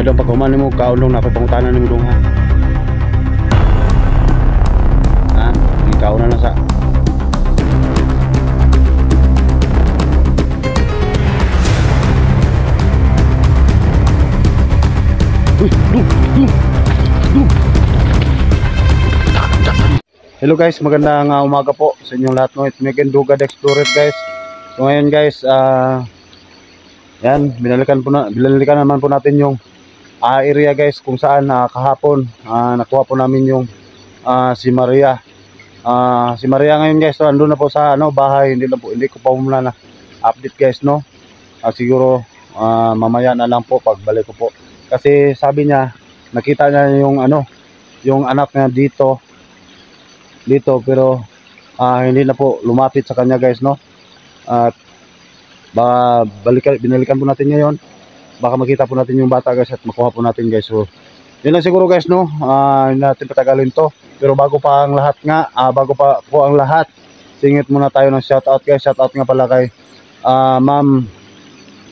Ay daw pag humani mo kaulong na pangutanan nimo dong ha. Ikaw na lang sa. Hello guys, magandang uh, umaga po sa inyong lahat no. It's Megan Dugad Explorer guys. So ngayon guys, ah yan, binalikan po na, binalikan naman po natin yung ah, area guys kung saan ah, kahapon ah, nakuha po namin yung ah, si Maria. Ah, si Maria ngayon guys, so, andun na po sa ano bahay, hindi na po hindi ko pa muna na update guys no. Ah, siguro ah, mamaya na lang po pagbalik ko po. Kasi sabi niya, nakita niya yung ano, yung anak niya dito dito pero ah, hindi na po lumapit sa kanya guys no. At baka balikan binalikan po natin ngayon baka makita po natin yung bata guys at makuha po natin guys. So yun lang siguro guys no? Hindi natin patagalin to. Pero bago pa ang lahat nga ah, bago pa po ang lahat singit muna tayo ng shout out guys. Shout out nga pala kay ah, ma'am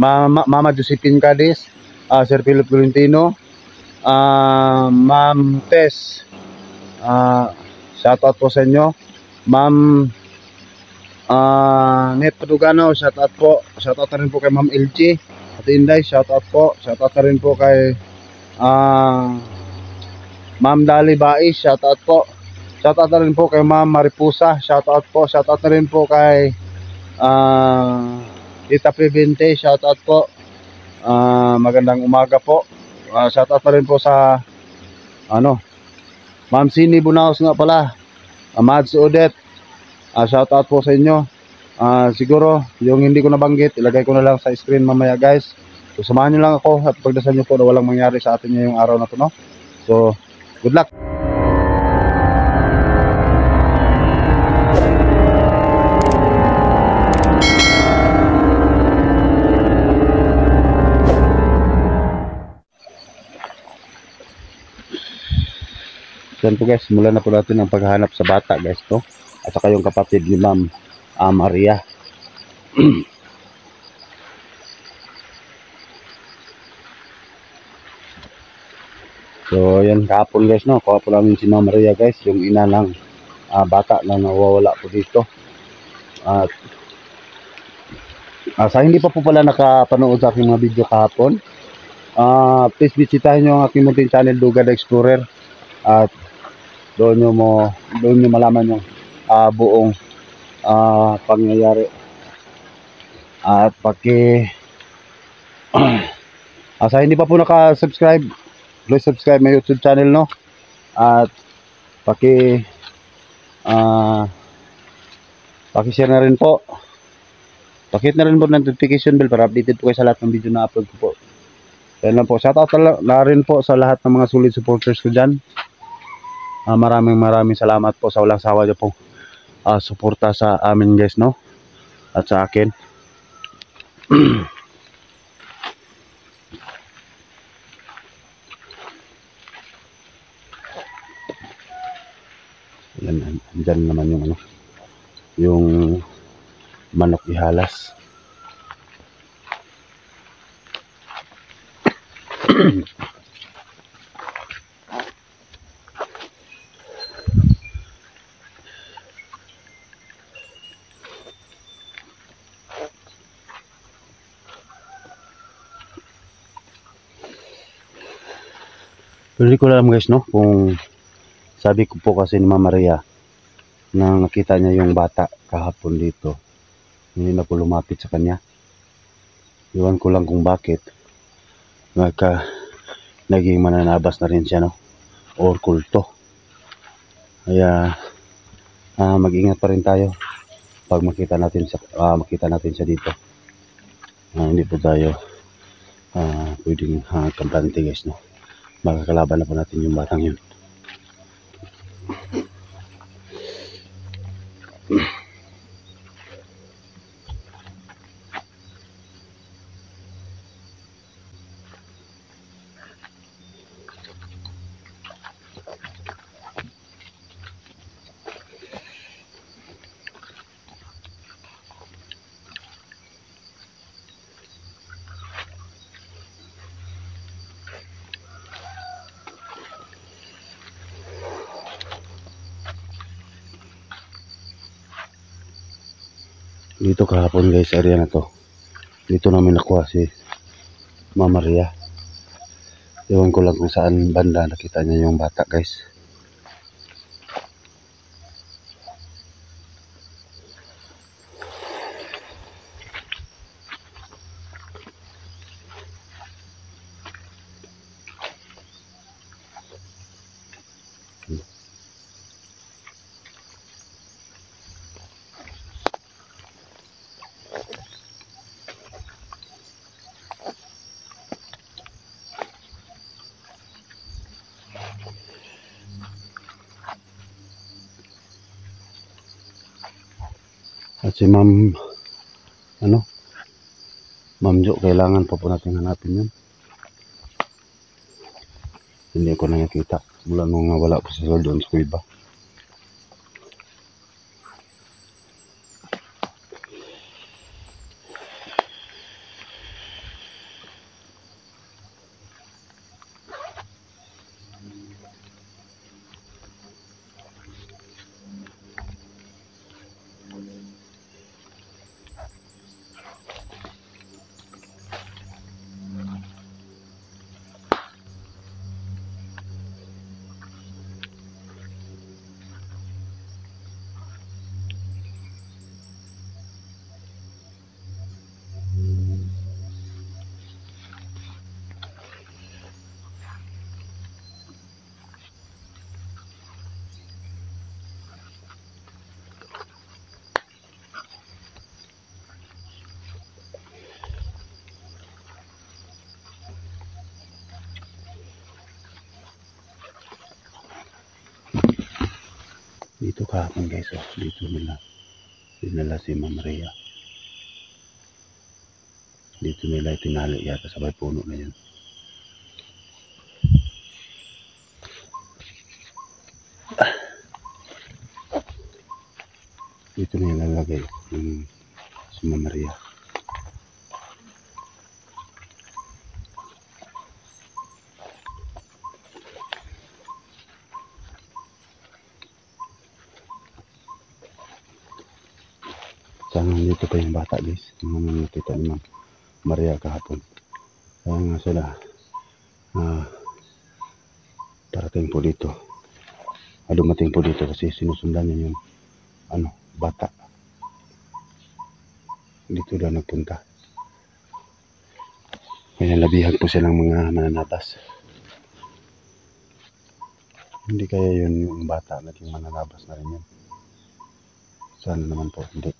mama, mama Josephine Cadiz ah, Sir Philip Valentino ah, ma'am Tess ah, shout out po sa inyo. Ma'am Ah, Net Padugano, shout out po. Shout out rin po kay Ma'am LG. At Inday, shout out po. Shout out na rin po kay ah Ma'am Dali Bai, shout out po. Shout out na rin po kay Ma'am Maripusa, shout out po. Shout out na rin po kay ah Tita Prevente, shout out po. Ah, magandang umaga po. Ah, shout out na rin po sa ano Ma'am Sini Bunaos nga pala. Amads Odette, Ah, shout out po sa inyo. Ah, siguro yung hindi ko nabanggit, ilagay ko na lang sa screen mamaya, guys. So samahan niyo lang ako at pagdasal niyo po na walang mangyari sa atin ngayong araw na to, no? So, good luck. Yan po guys, mula na po natin ang paghahanap sa bata guys to. At saka yung kapatid ni Ma'am ah, Maria. so yan kahapon guys no, kuha po namin si Ma'am Maria guys, yung ina ng ah, bata na nawawala po dito. At ah, sa hindi pa po pala nakapanood sa aking mga video kahapon, ah, please bisitahin nyo ang aking munting channel Dugad Explorer. At doon nyo mo doon nyo malaman yung ah, buong ah, pangyayari at paki ah, sa hindi pa po naka-subscribe please subscribe my YouTube channel no? At paki ah paki-share na rin po. Pakit na rin po ng notification bell para updated po kayo sa lahat ng video na upload ko po. Yan lang po. Shoutout na, na rin po sa lahat ng mga solid supporters ko dyan. Ah, maraming maraming salamat po sa walang sawa niyo po ah, suporta sa amin guys no? At sa akin. Yan andyan naman yung ano yung manok ihalas Pero hindi ko alam guys no kung sabi ko po kasi ni Mama Maria na nakita niya yung bata kahapon dito. Hindi na po lumapit sa kanya. Iwan ko lang kung bakit. Nagka naging mananabas na rin siya no or kulto. Kaya ah, mag-ingat pa rin tayo pag makita natin sa ah, makita natin siya dito. Ah, hindi po tayo ah, pwedeng uh, kampante guys no makakalaban na po natin yung batang yun. Dito kahapon guys, area na to. Dito namin nakuha si Mama Maria. Ewan ko lang kung saan banda nakita niya yung bata guys. At si Ma'am, ano, Ma'am Jo, kailangan pa po natin hanapin yun. Hindi ko na nakita. Mula nung nawala po sa sol doon sa kahapon guys, oh. dito nila dinala si Ma'am Maria. Dito nila itinali yata sa may puno na yun. Dito na ilalagay yung si Ma'am Maria. Nandito pa yung bata guys. Yung mga nakita ni Ma'am Maria kahapon. Kaya nga sila ah parating po dito. Ah, dumating po dito kasi sinusundan niya yung ano, bata. Dito daw nagpunta. May nalabihan po silang mga mananabas. Hindi kaya yun yung bata naging mananabas na rin yun. Sana naman po hindi.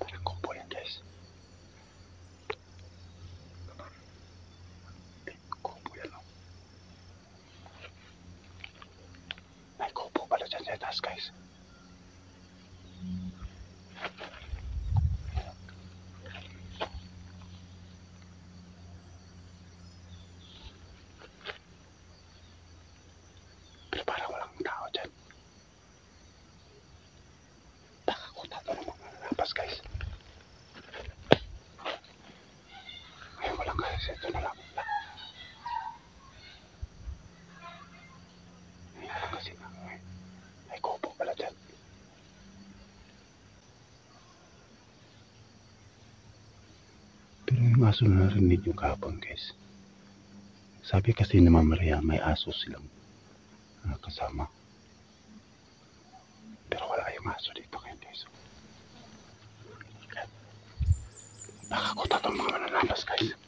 Parang kubo yan guys. May kubo yan oh. May kubo pala dyan sa taas guys. Pero parang walang tao dyan. To ng mga lapas guys. Ngayon walang kasi ito na lang. Ngayon walang kasi na. Ay kubo pala dyan. Pero yung aso na narinig yung kahapon guys. Sabi kasi ni Mama Maria may aso silang ah, kasama. Pero wala yung aso dito ngayon guys. Nakakuta itong mga mananabas guys.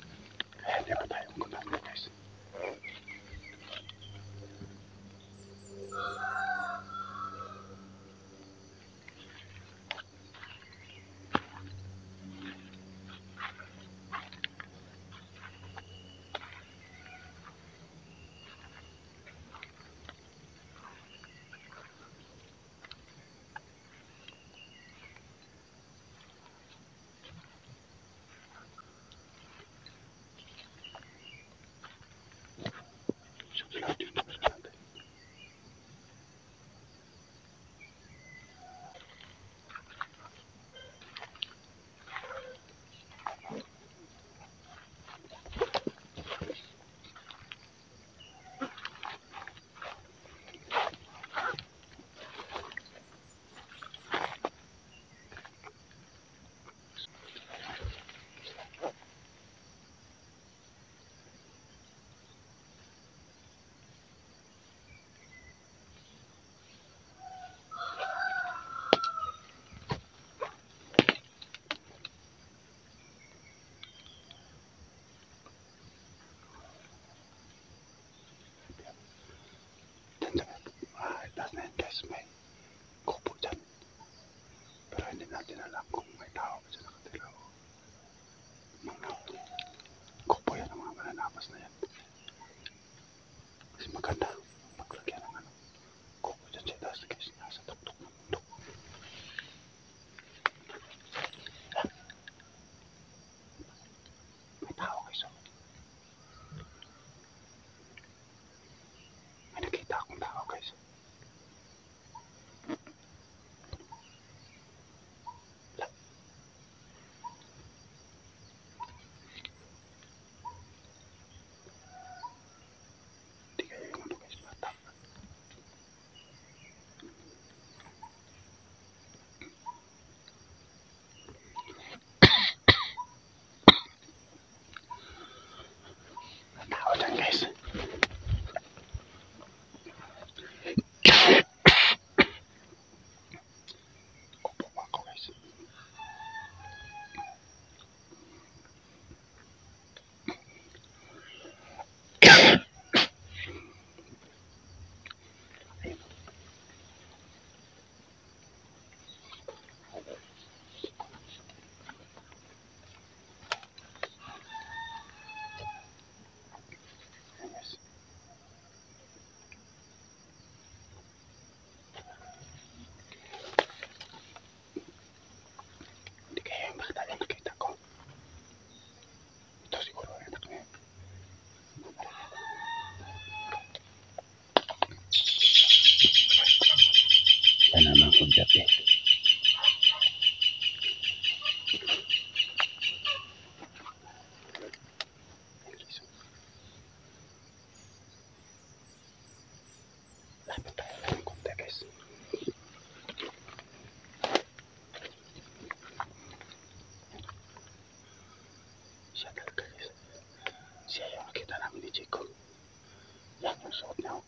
Yan yung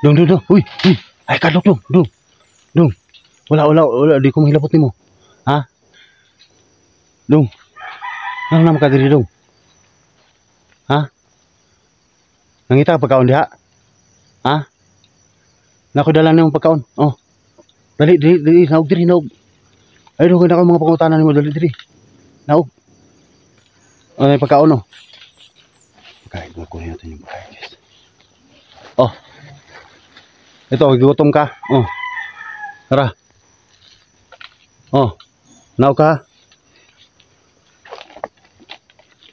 Dong, dong, dong. Uy, uy. Ay, kadok, dong, dong. Dong. Wala, wala, wala. Di ko mahilapot ni mo. Ha? Dong. Ano naman ka diri, dong? Ha? Nangita ka pagkaon diha? Ha? Nako dala na yung pagkaon. Oh. Dali, dali, dali. Naog diri, naog. Ay, dong, na mga pangutanan mo. Dali, diri. Naog. Ano yung pagkaon, oh? Pagkain, kukunin natin yung pagkain, guys. Oh. Ito, gutom ka. Oh. Tara. Oh. Naog ka.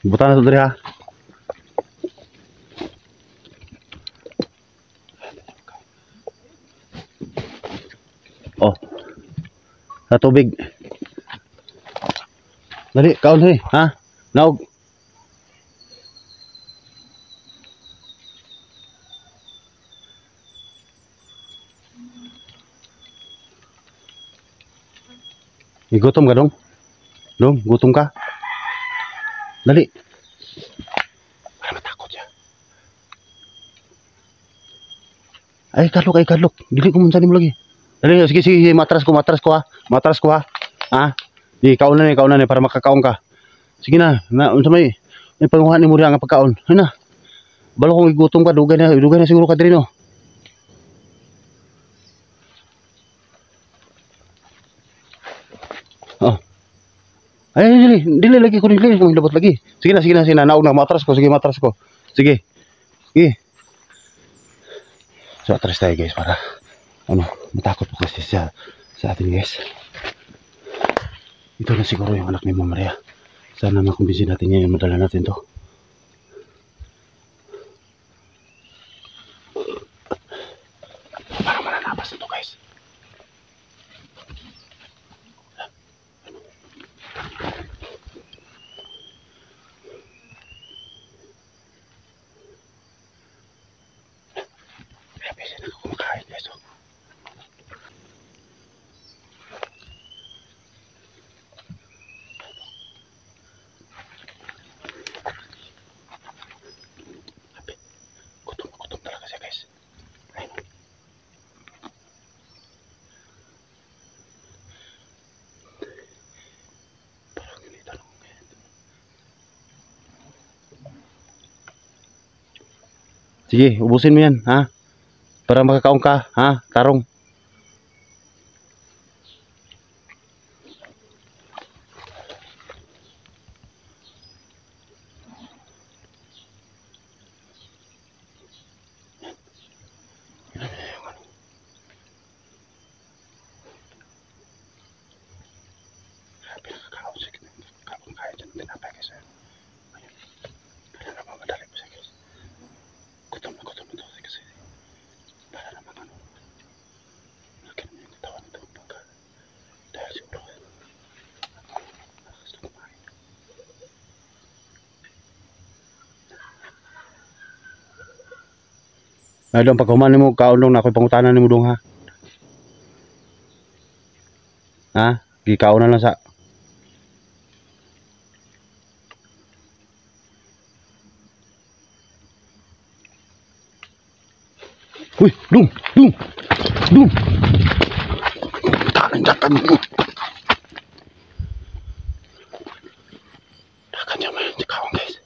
Buta na ito diri ha. Oh. Sa tubig. Dali, kaon dali, ha? Naog. Igutom ka dong? Dong, gutom ka? Dali. Para matakot siya. Ay, kadlok, ay, kadlok. Dili ko munsa mo lagi. Dali, sige, sige, matras ko, matras ko ha. Matras ko ha. Ha? Di, kaon na ni, kaon na ni, para makakaon ka. Sige na, na, unsa may, may panguhan ni mo rin ang pagkaon. Ay na. Balo kung igutom ka, dugay na, dugay na siguro ka no. Ay, dili, dili lagi ko dili ko labot lagi. Sige na, sige na, sige na, naog na matras ko, sige matras ko. Sige. Sige. So atras tayo guys para ano, matakot po kasi siya sa atin guys. Ito na siguro yung anak ni Mama Maria. Sana makumbinsin natin ngayon, madala natin to. Para mananabas ito guys. Grabe sila kumakain guys. Oh. Grabe. Gutom, gutom talaga siya guys. Ayun. Parang ganito lang ngayon. Sige, ubusin mo yan, ha? Para makakaong ka, ha? Tarong. Grabe nakakaon siya. Nakakaon kaya dyan ng tinapay guys. Ayun. Ayun. Para naman madali mo siya guys. Gutom na gutom na daw siya kasi. Para naman ano. Lagyan mo yung katawan nito. Pagka. Dahil siguro. Nakakas na kumain. Ay, dong, pag humanin mo, kaon na ako pangutanan ni mo dong ha. Ha? Gikaon na lang sa Uy, dum, dum, dum. Takan dakan mo. Dakan niya man, kawang guys.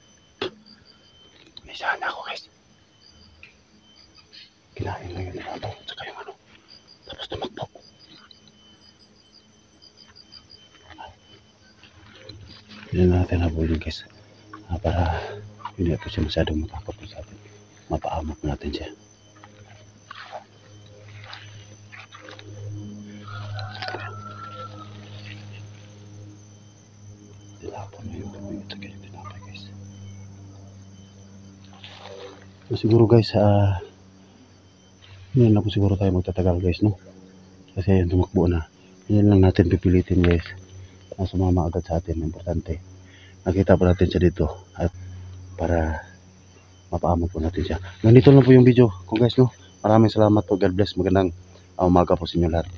May sana ako guys. Kinain lang yun ng ato, tsaka yung ano. Tapos tumakbo. Hindi na natin nabulin guys. Ah, para hindi po siya masyadong po sa atin. Mapaamak natin siya. So, siguro guys, ah, hindi na po siguro tayo magtatagal guys, no? Kasi ayun, tumakbo na. Yan lang natin pipilitin guys. Na sumama agad sa atin, importante. Nakita pa natin siya dito at para mapaamot po natin siya. Ganito lang po yung video ko guys, no? Maraming salamat po. God bless. Magandang umaga po sa inyo lahat.